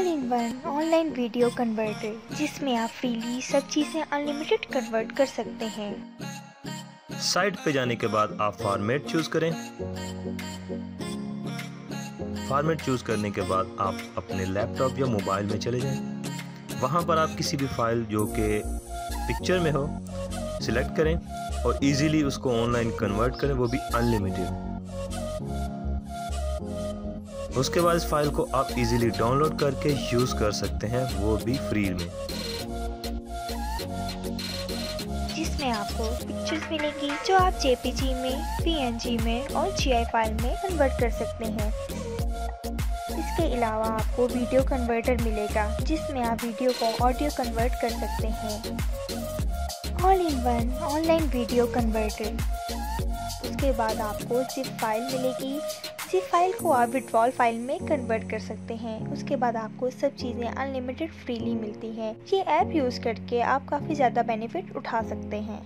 All in one online video converter जिसमें आप freely सब चीज़ें अनलिमिटेड कन्वर्ट कर सकते हैं। साइट पे जाने के बाद आप फॉर्मेट चूज़ करें। फॉर्मेट चूज़ करने के बाद आप अपने लैपटॉप या मोबाइल में चले जाएँ। वहाँ पर आप किसी भी फ़ाइल जो कि पिक्चर में हो सिलेक्ट करें और इजीली उसको ऑनलाइन कन्वर्ट करें, वो भी अनलिमिटेड उसके बाद इस फ़ाइल को आप इजीली डाउनलोड करके यूज़ कर सकते हैं, वो भी फ्री में। जिसमें आपको पिक्चर्स मिलेंगी, जो आप जेपीजी में पीएनजी में और जीआई फ़ाइल में कन्वर्ट कर सकते हैं। इसके अलावा आपको वीडियो कन्वर्टर मिलेगा, जिसमें आप वीडियो को ऑडियो कन्वर्ट कर सकते हैं। All in one online video converter उसके बाद आपको जिप फ़ाइल मिलेगी जिप फ़ाइल को आप विड्रॉल फ़ाइल में कन्वर्ट कर सकते हैं। उसके बाद आपको सब चीज़ें अनलिमिटेड फ्रीली मिलती हैं। ये ऐप यूज़ करके आप काफ़ी ज़्यादा बेनिफिट उठा सकते हैं।